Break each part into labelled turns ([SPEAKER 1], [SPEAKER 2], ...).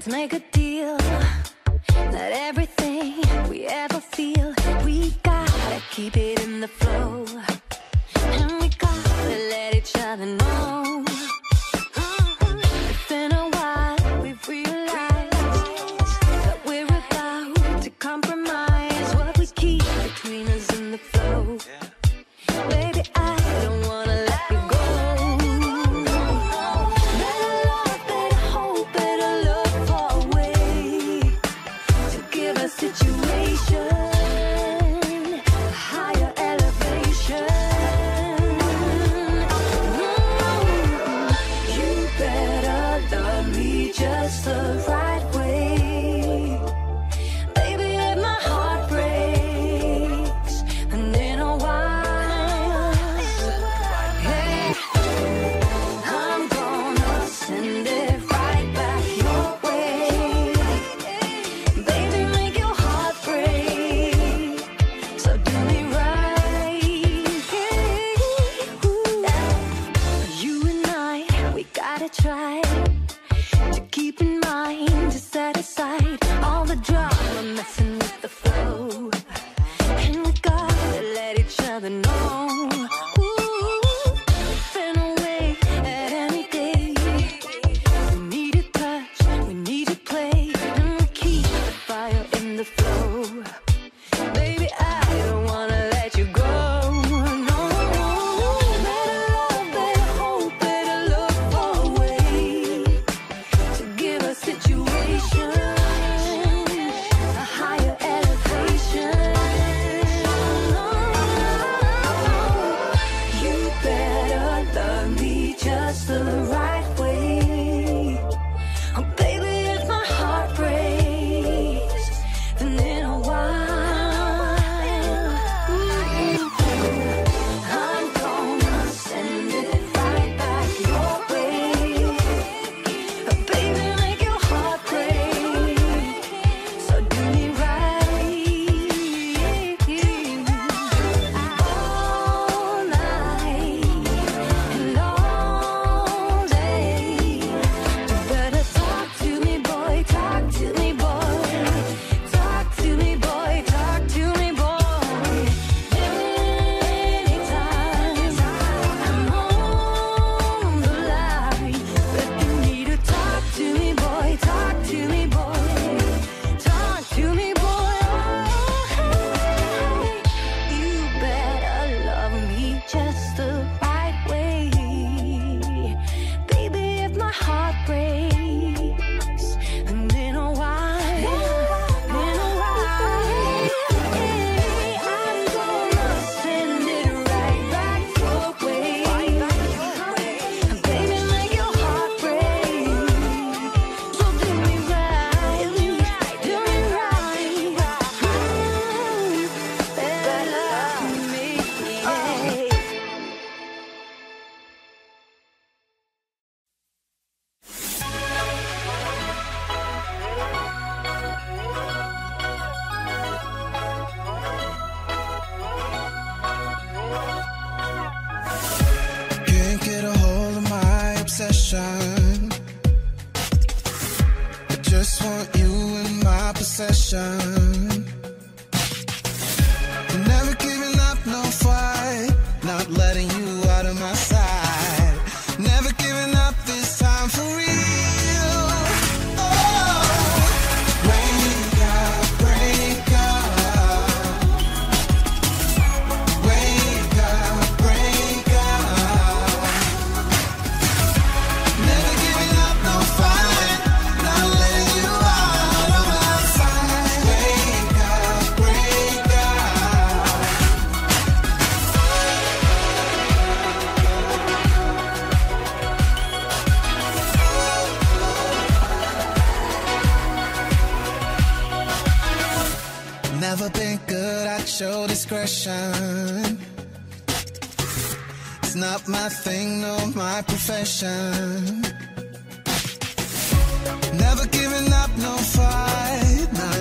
[SPEAKER 1] Let's make a deal. Let everything we ever feel, we gotta keep it in the flow.
[SPEAKER 2] show discretion. It's not my thing, no, my profession. Never giving up, no fight, not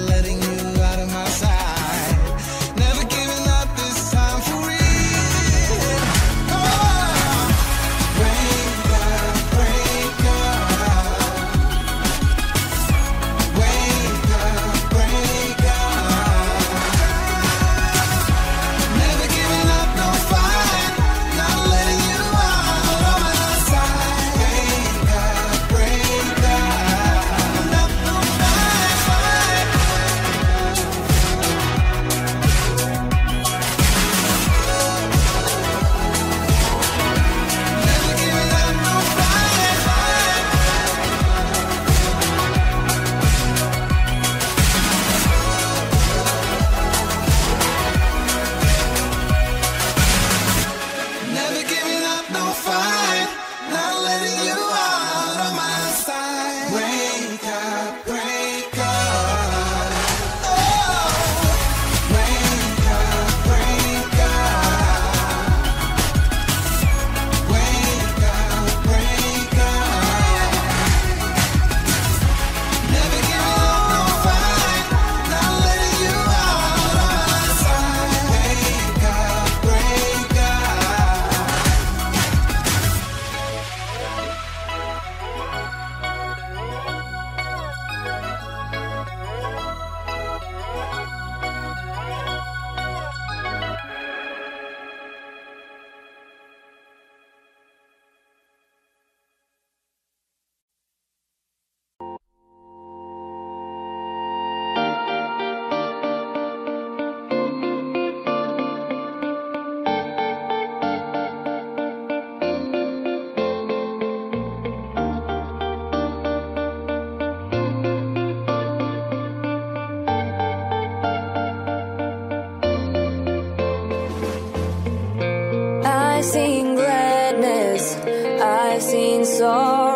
[SPEAKER 1] seen gladness, I've seen sorrow.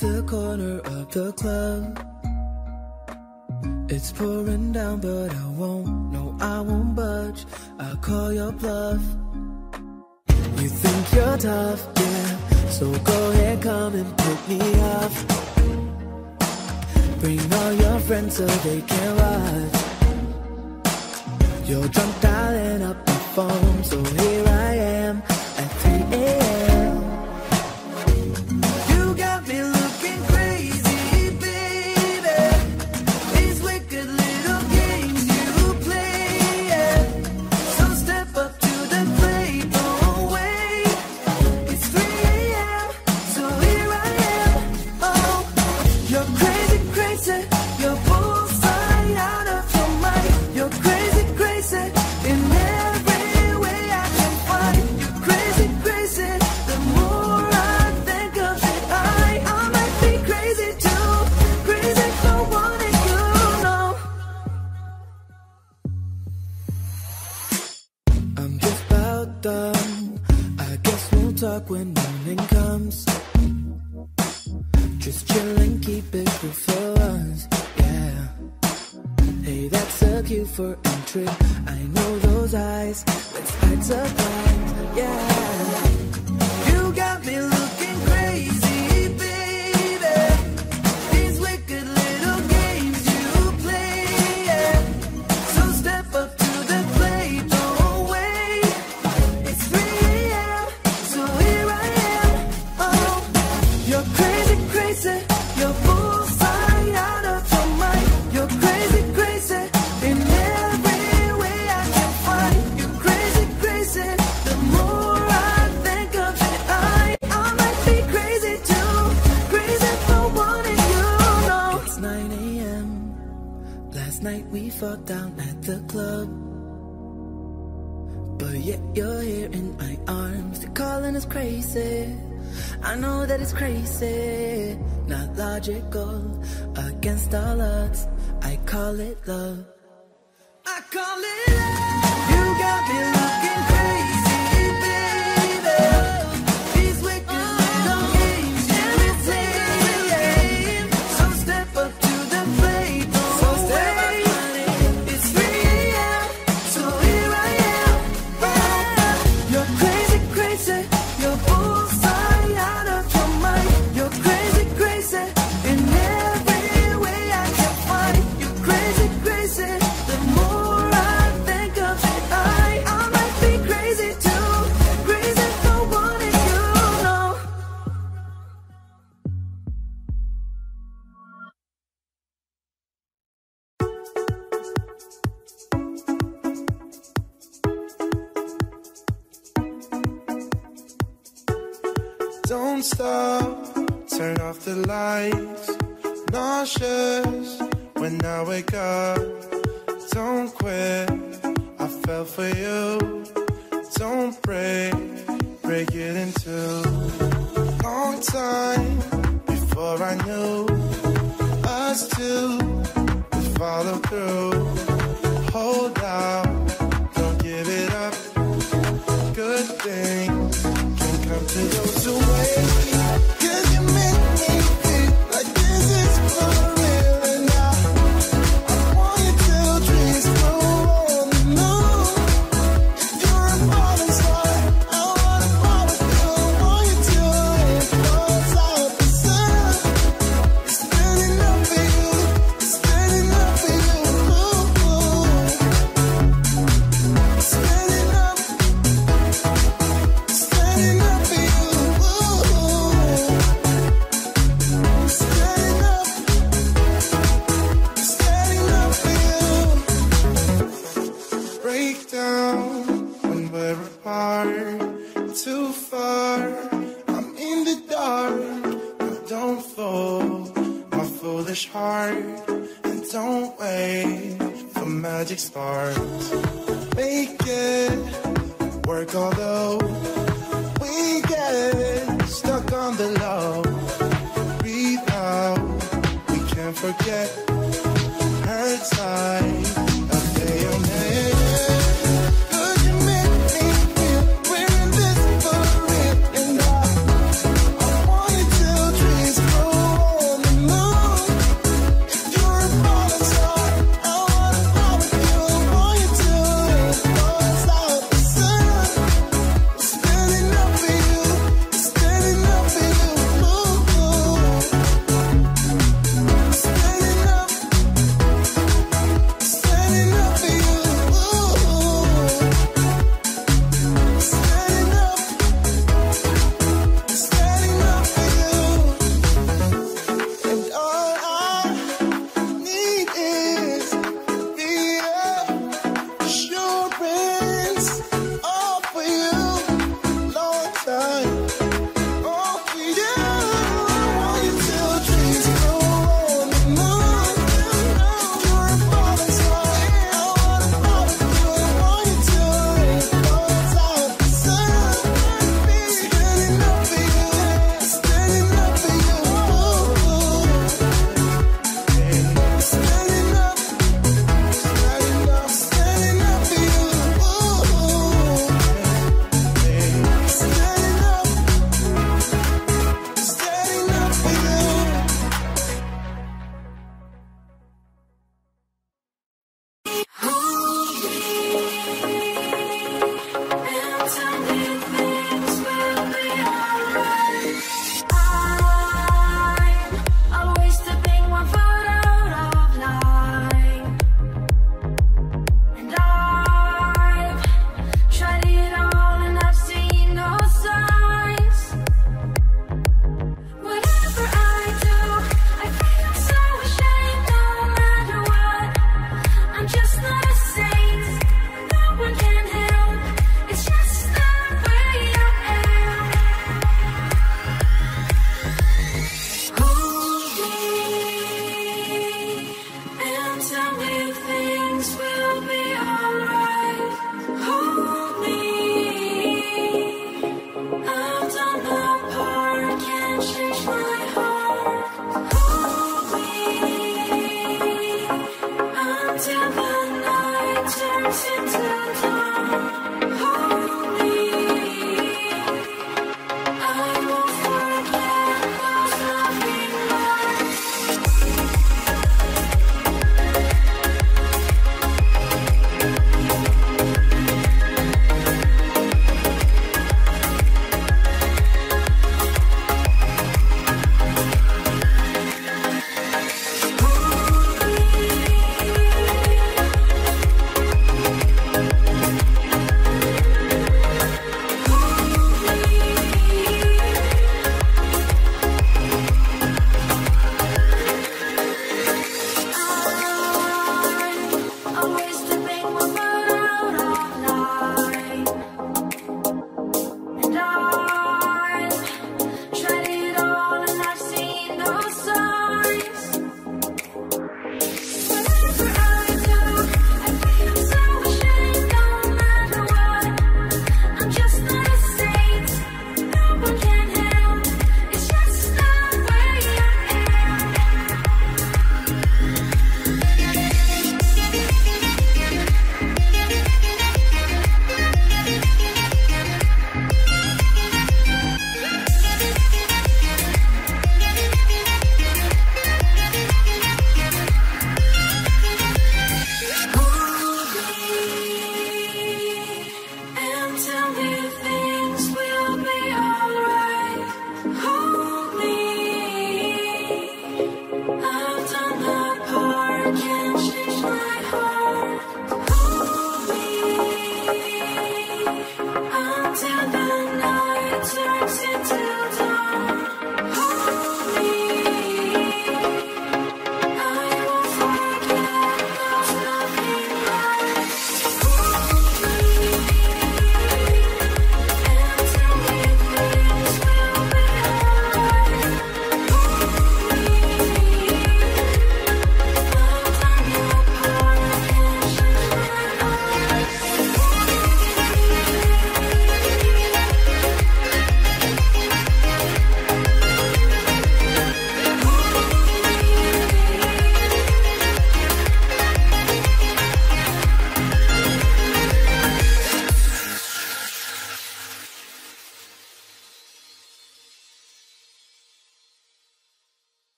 [SPEAKER 1] the
[SPEAKER 3] corner of the club. It's pouring down, but I won't, no, I won't budge. I call your bluff. You think you're tough, yeah. So go ahead, come and pick me up. Bring all your friends so they can watch. You're drunk dialing up the phone, so here I am. for we fought down at the club. But yet you're here in my arms They're calling us crazy. I know that it's crazy Not logical Against all odds I call it love. I call it love. You got me love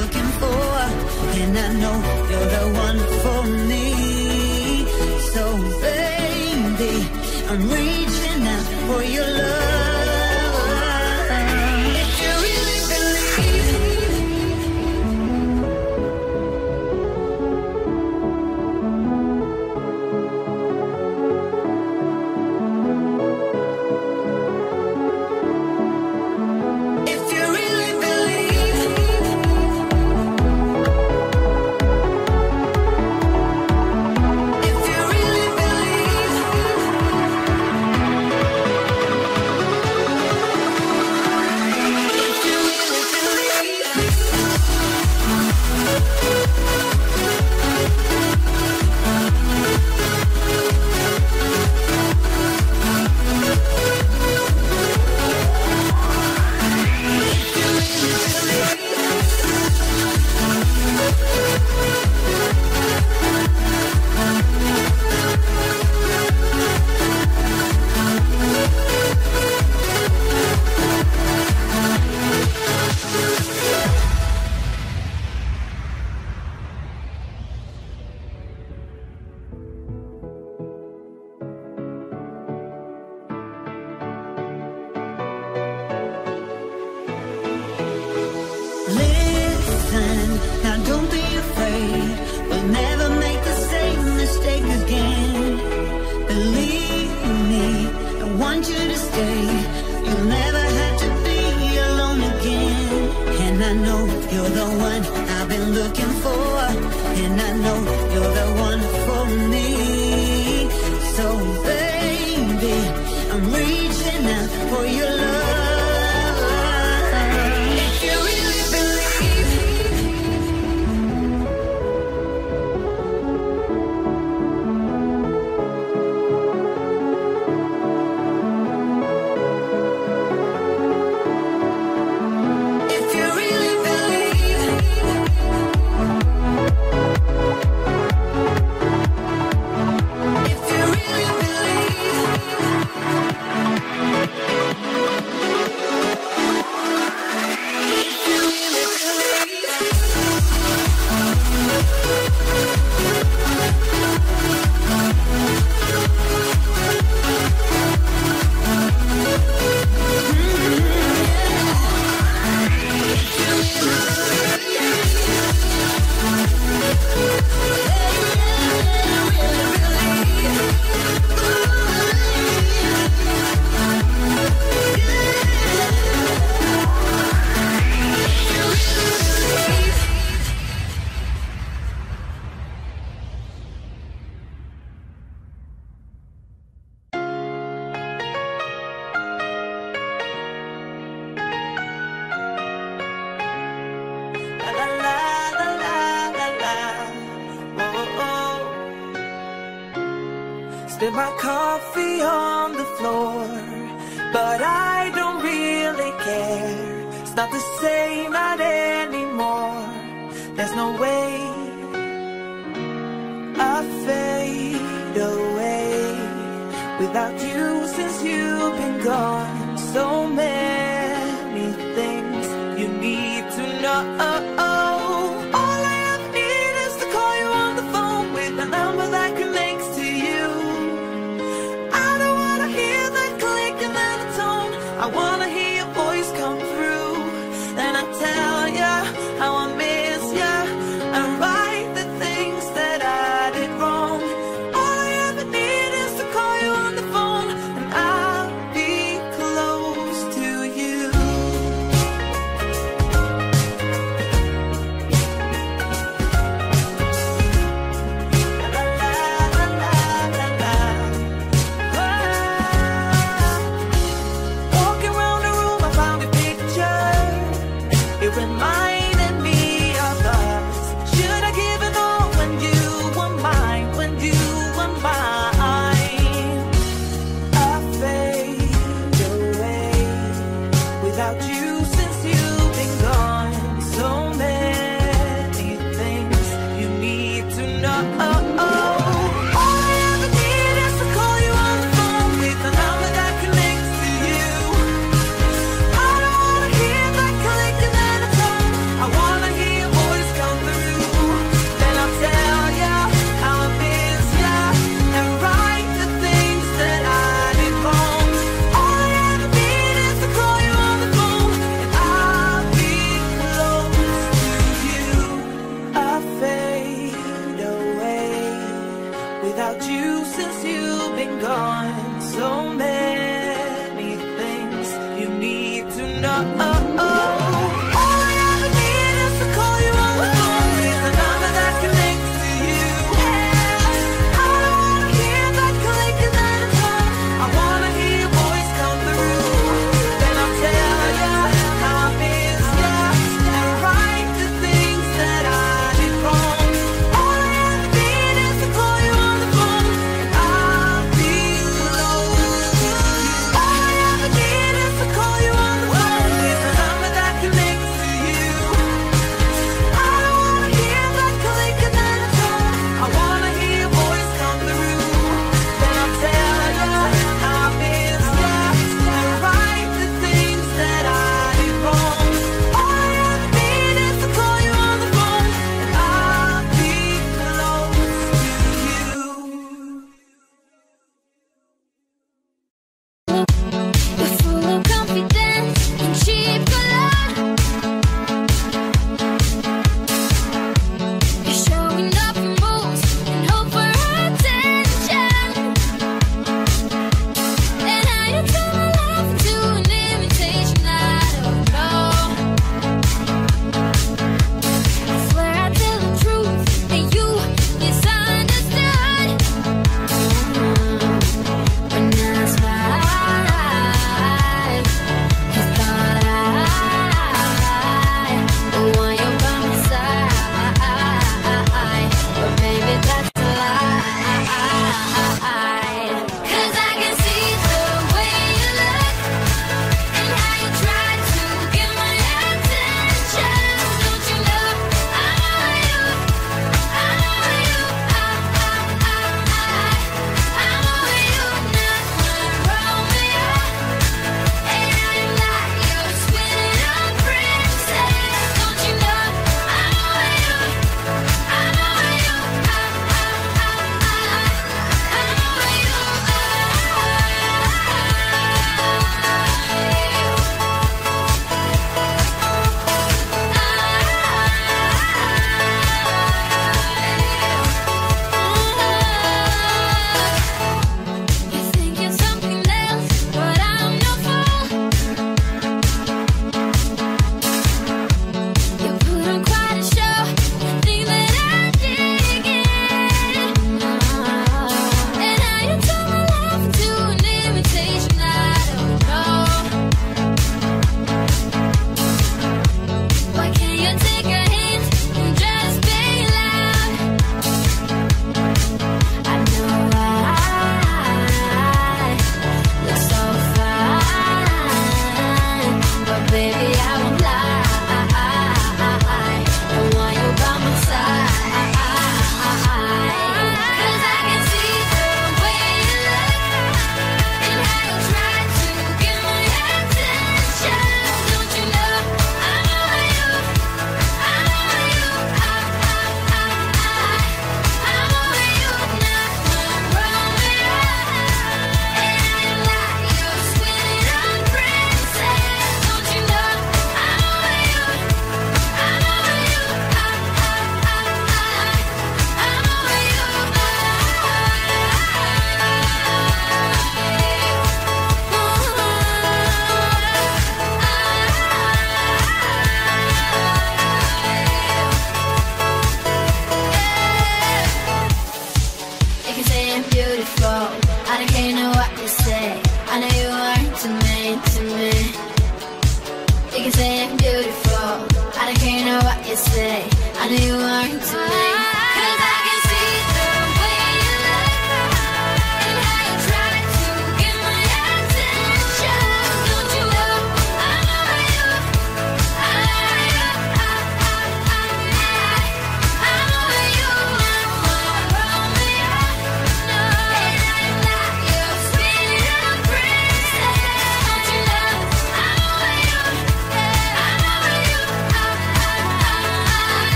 [SPEAKER 3] looking for,
[SPEAKER 4] and I
[SPEAKER 3] know you're the one for me. So baby, I'm reaching out for your love. I know you're the one I've been looking for. And I know you're the one for me. So baby, I'm reaching out for your love.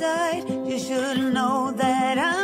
[SPEAKER 3] You
[SPEAKER 5] should know that
[SPEAKER 1] I'm.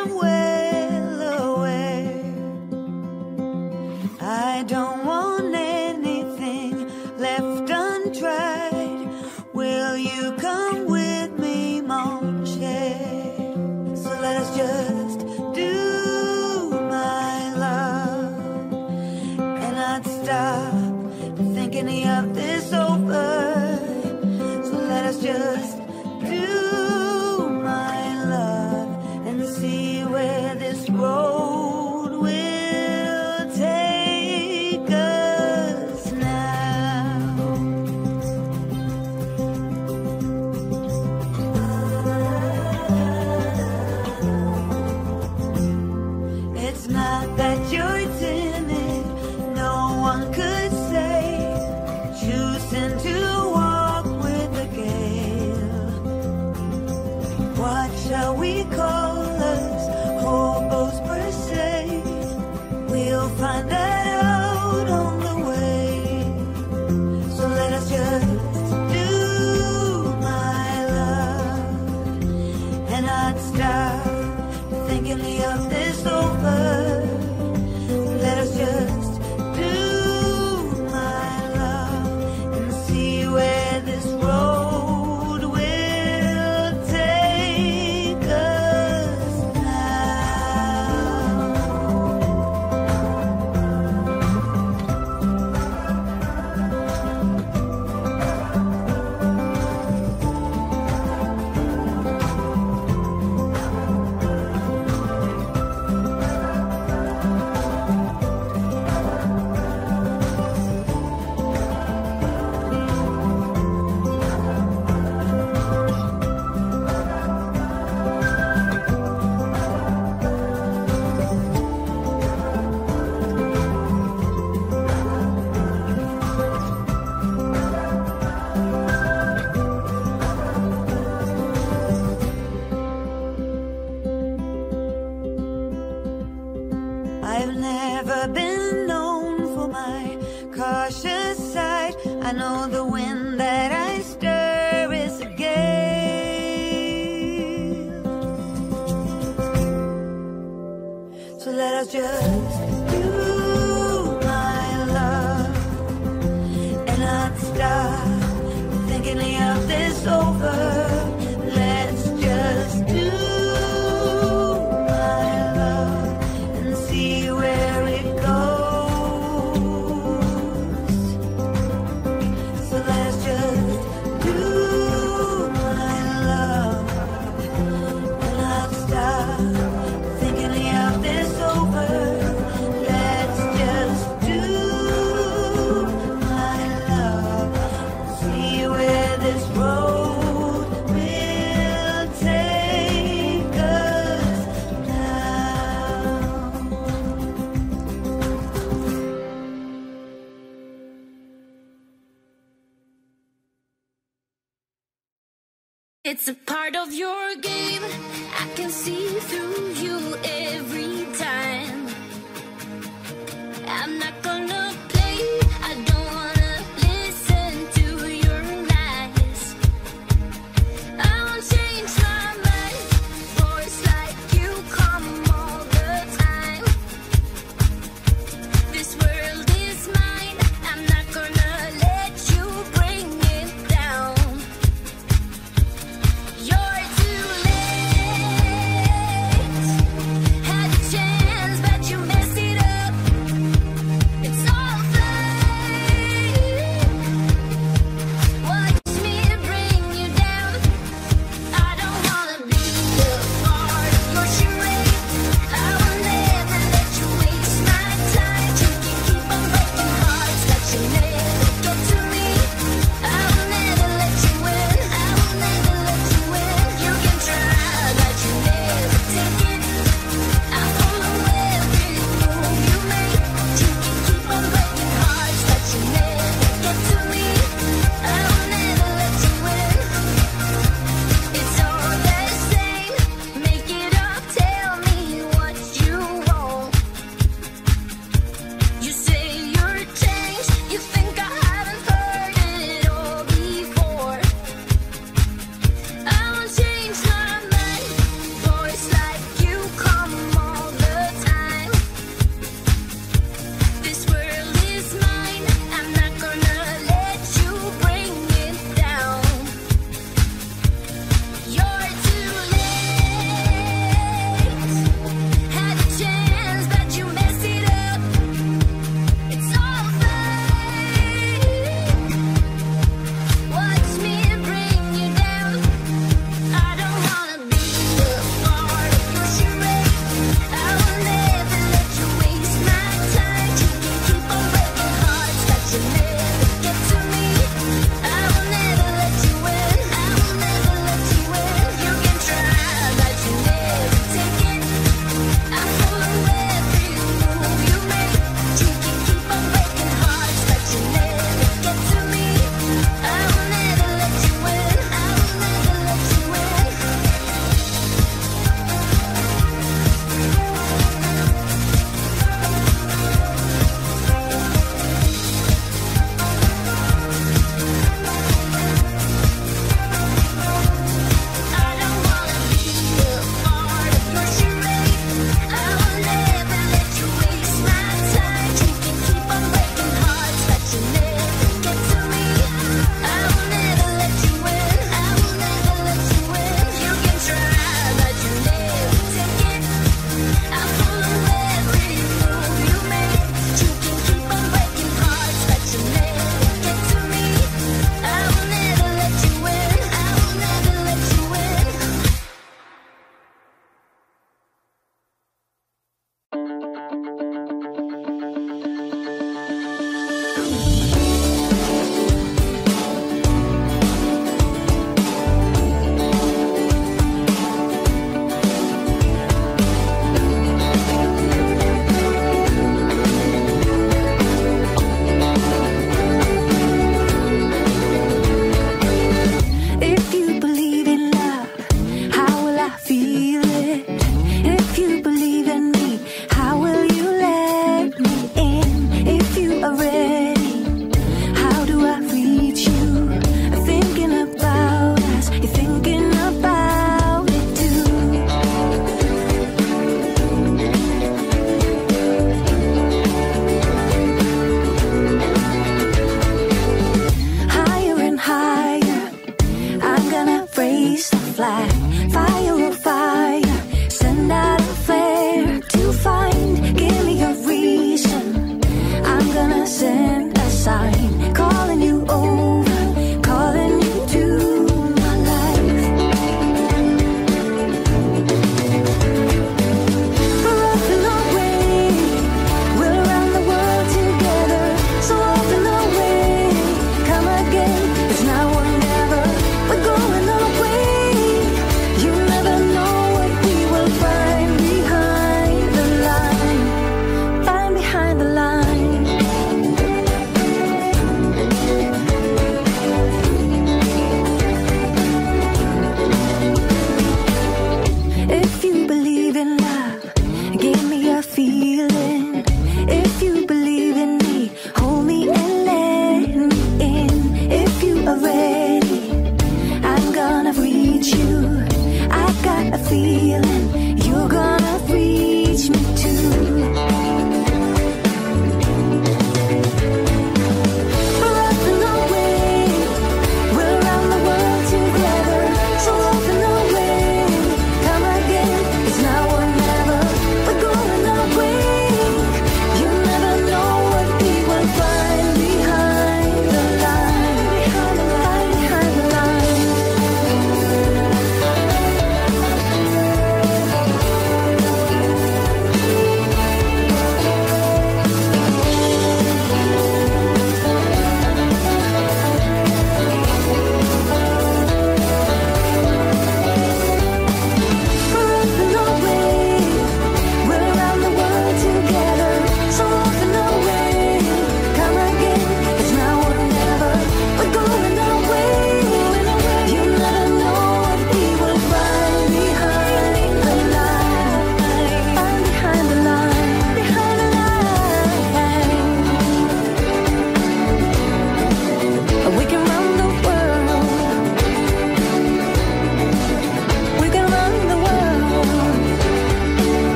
[SPEAKER 6] I've never been known for my cautious side. I know the wind.